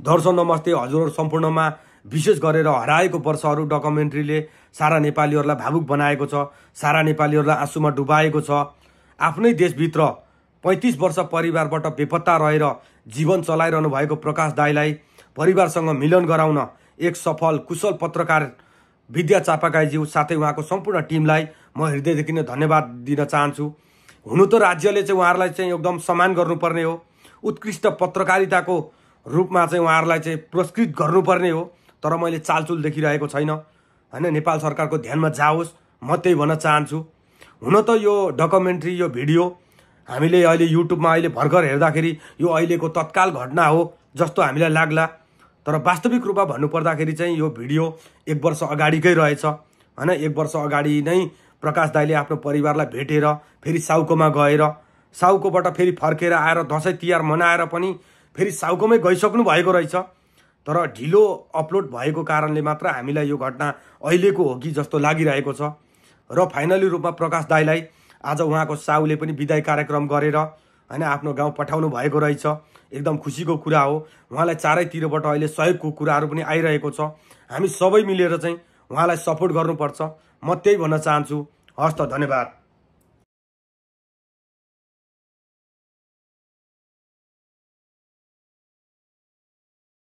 दर्शन नमस्ते हजुरहरू सम्पूर्णमा विशेष गरेर हराएको वर्षहरू डकुमेन्ट्रीले सारा नेपालीहरूलाई भावुक बनाएको छ सारा नेपालीहरूलाई आँसुमा डुबाएको छ। आफ्नै देशभित्र पैँतिस वर्ष परिवारबाट बेपत्ता रहेर जीवन चलाइरहनु भएको प्रकाश दाईलाई परिवारसँग मिलन गराउन एक सफल कुशल पत्रकार विद्या चापागाईज्यू साथै उहाँको सम्पूर्ण टिमलाई म हृदयदेखि नै धन्यवाद दिन चाहन्छु। हुनु त राज्यले चाहिँ उहाँहरूलाई चाहिँ एकदम सम्मान गर्नुपर्ने हो। उत्कृष्ट पत्रकारिताको रूपमा चाहिँ उहाँहरूलाई चाहिँ पुरस्कृत गर्नुपर्ने हो। तर मैले चालचुल देखिरहेको छैन। होइन नेपाल सरकारको ध्यानमा जाओस् म त्यही भन्न चाहन्छु। हुन त यो डकुमेन्ट्री यो भिडियो हामीले अहिले युट्युबमा अहिले भर्खर हेर्दाखेरि यो अहिलेको तत्काल घटना हो जस्तो हामीलाई लाग्ला। तर वास्तविक रूपमा भन्नुपर्दाखेरि चाहिँ यो भिडियो एक वर्ष अगाडिकै रहेछ। होइन एक वर्ष अगाडि नै प्रकाश दाईले आफ्नो परिवारलाई भेटेर फेरि साउकोमा गएर साउकोबाट फेरि फर्केर आएर दसैँ तिहार मनाएर पनि फेरि साउकोमै गइसक्नु भएको रहेछ। तर ढिलो अपलोड भएको कारणले मात्र हामीलाई यो घटना अहिलेको हो कि जस्तो लागिरहेको छ। र फाइनली रूपमा प्रकाश दाईलाई आज उहाँको साउले पनि विदाय कार्यक्रम गरेर होइन आफ्नो गाउँ पठाउनु भएको रहेछ। एकदम खुसीको कुरा हो। उहाँलाई चारैतिरबाट अहिले सहयोगको कुराहरू पनि आइरहेको छ। हामी सबै मिलेर चाहिँ उहाँलाई सपोर्ट गर्नुपर्छ। म त्यही भन्न चाहन्छु। हस् त धन्यवाद।